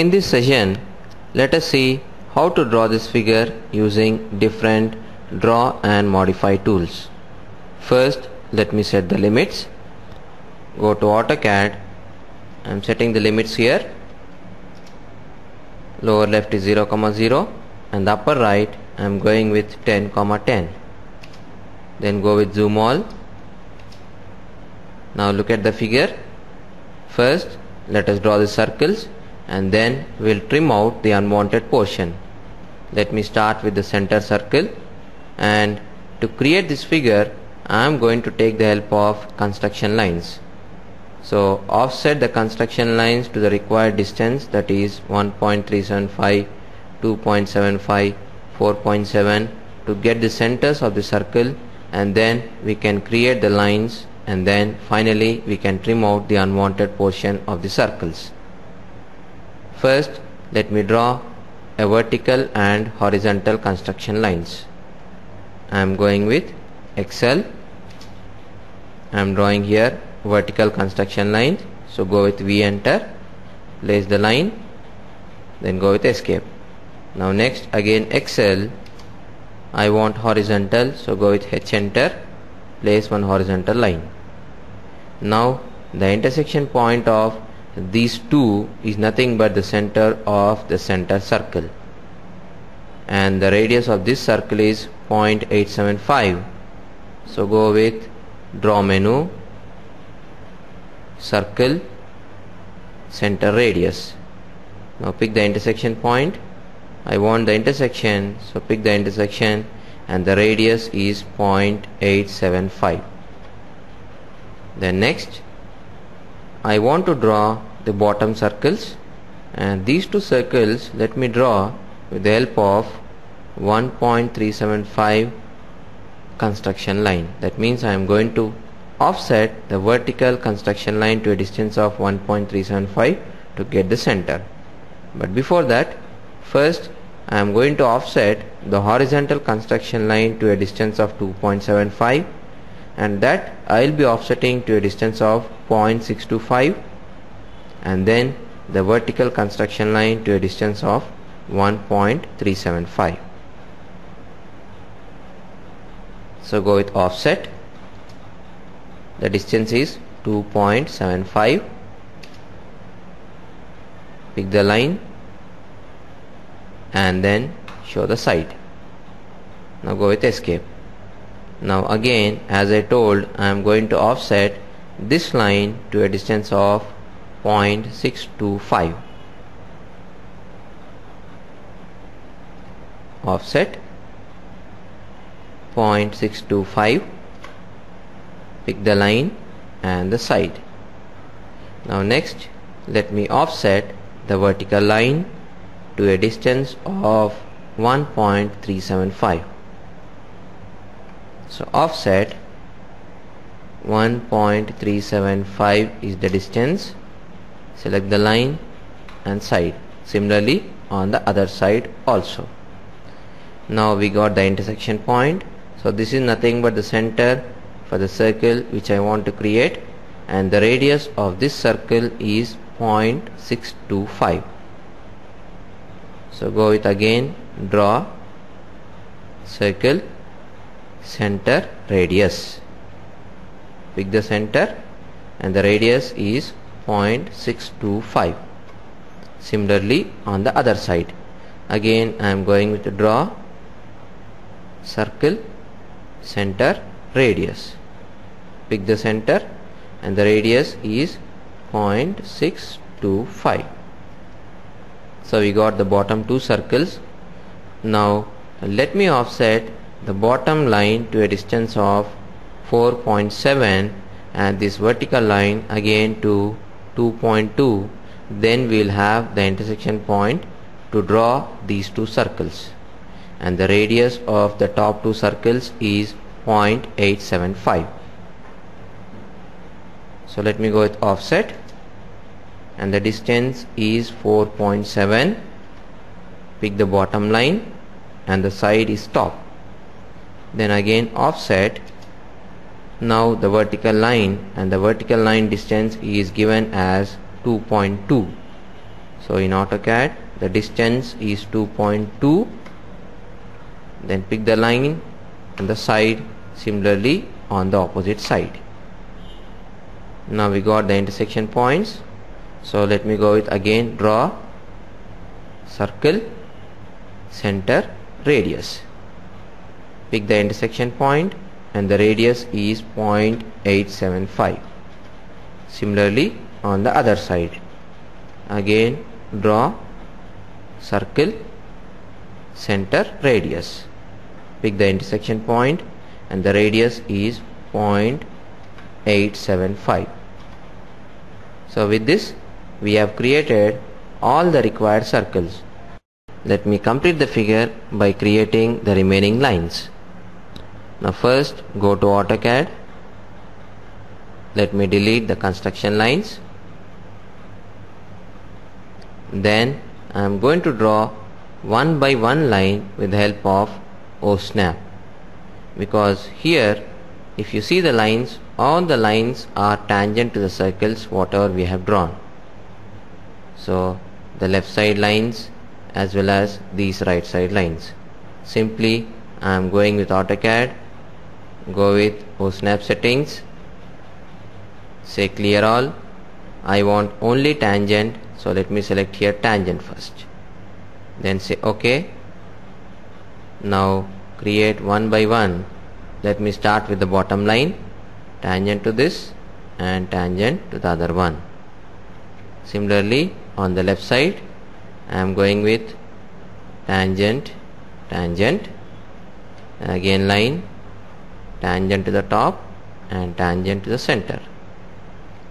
In this session, let us see how to draw this figure using different draw and modify tools. First, let me set the limits. Go to AutoCAD. I am setting the limits here. Lower left is 0, 0 and the upper right I am going with 10, 10. Then go with zoom all. Now look at the figure. First, let us draw the circles and then we'll trim out the unwanted portion. Let me start with the center circle and to create this figure I am going to take the help of construction lines. So offset the construction lines to the required distance that is 1.375 2.75 4.7 to get the centers of the circle and then we can create the lines and then finally we can trim out the unwanted portion of the circles First, let me draw a vertical and horizontal construction lines. I am going with XL. I am drawing here vertical construction line. So go with V enter, place the line, then go with escape. Now next again XL. I want horizontal, so go with H enter, place one horizontal line. Now the intersection point of these two is nothing but the center of the center circle. And the radius of this circle is 0.875 so go with draw menu circle center radius. Now pick the intersection point. I want the intersection. So pick the intersection and the radius is 0.875 then next I want to draw the bottom circles. And these two circles let me draw with the help of 1.375 construction line. That means I am going to offset the vertical construction line to a distance of 1.375 to get the center. But before that first I am going to offset the horizontal construction line to a distance of 2.75 and that I will be offsetting to a distance of 0.625 and then the vertical construction line to a distance of 1.375 so go with offset. The distance is 2.75 pick the line and then show the side. Now go with escape. Now again as I told I am going to offset this line to a distance of 0.625 offset 0.625 pick the line and the side. Now next let me offset the vertical line to a distance of 1.375 so offset 1.375 is the distance select the line and side. Similarly on the other side also. Now we got the intersection point. So this is nothing but the center for the circle which I want to create. And the radius of this circle is 0.625 so go with again draw circle center radius. Pick the center and the radius is 0.625 similarly on the other side. Again I am going with draw circle center radius. Pick the center and the radius is 0.625 so we got the bottom two circles. Now let me offset the bottom line to a distance of 4.7 and this vertical line again to 2.2 then we'll have the intersection point to draw these two circles. And the radius of the top two circles is 0.875 so let me go with offset. And the distance is 4.7 pick the bottom line and the side is top. Then again offset now the vertical line and the vertical line distance is given as 2.2 so in AutoCAD the distance is 2.2 then pick the line on the side similarly on the opposite side. Now we got the intersection points. So let me go with again draw circle center radius. Pick the intersection point and the radius is 0.875 similarly on the other side again draw circle center radius. Pick the intersection point and the radius is 0.875 so with this we have created all the required circles. Let me complete the figure by creating the remaining lines now first go to AutoCAD. Let me delete the construction lines. Then I am going to draw one by one line with the help of OSNAP because here if you see the lines all the lines are tangent to the circles whatever we have drawn. So the left side lines as well as these right side lines. Simply I am going with AutoCAD go with OSNAP settings. Say clear all. I want only tangent so let me select here tangent first. Then say ok. Now create one by one. Let me start with the bottom line. Tangent to this and tangent to the other one. Similarly on the left side I am going with tangent tangent. Again line tangent to the top and tangent to the center.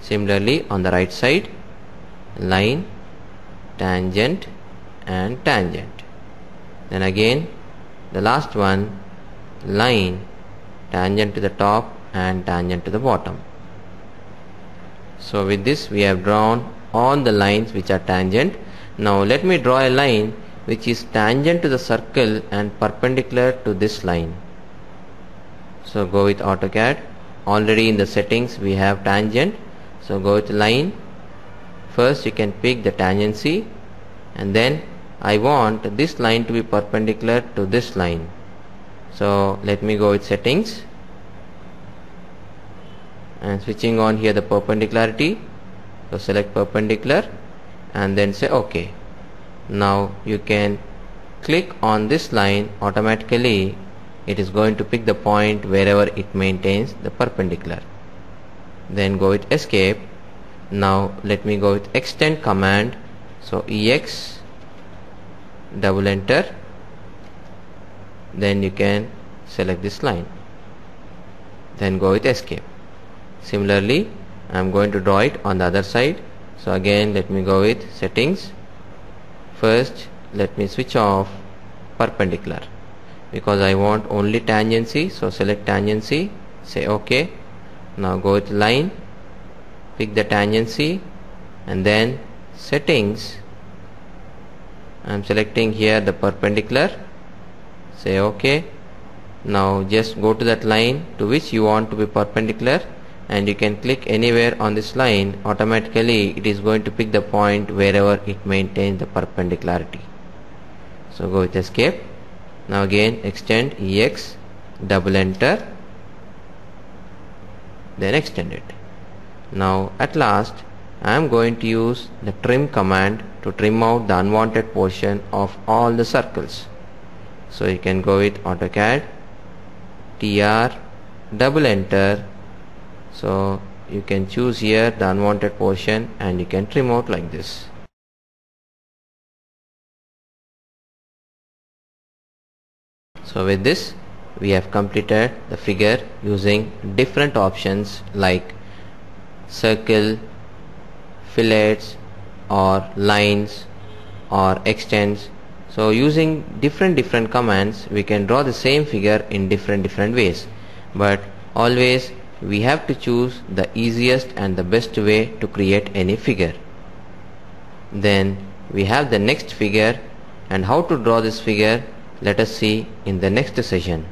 Similarly on the right side line tangent and tangent. Then again the last one line tangent to the top and tangent to the bottom. So with this we have drawn all the lines which are tangent. Now let me draw a line which is tangent to the circle and perpendicular to this line so go with AutoCAD. Already in the settings we have tangent. So go with line. First you can pick the tangency and then I want this line to be perpendicular to this line. So let me go with settings. And switching on here the perpendicularity. So select perpendicular. And then say ok. Now you can click on this line automatically it is going to pick the point wherever it maintains the perpendicular. Then go with escape. Now let me go with extend command. So ex double enter. Then you can select this line. Then go with escape. Similarly I am going to draw it on the other side. So again let me go with settings. First let me switch off perpendicular because I want only tangency so select tangency say ok now go with line pick the tangency and then settings. I am selecting here the perpendicular say ok now just go to that line to which you want to be perpendicular and you can click anywhere on this line. Automatically it is going to pick the point wherever it maintains the perpendicularity. So go with escape now again extend ex double enter then extend it. Now at last I am going to use the trim command to trim out the unwanted portion of all the circles. So you can go with AutoCAD TR double enter. So you can choose here the unwanted portion and you can trim out like this so with this we have completed the figure using different options like circle fillets or lines or extends. So using different different commands we can draw the same figure in different different ways. But always we have to choose the easiest and the best way to create any figure. Then we have the next figure. And how to draw this figure let us see in the next session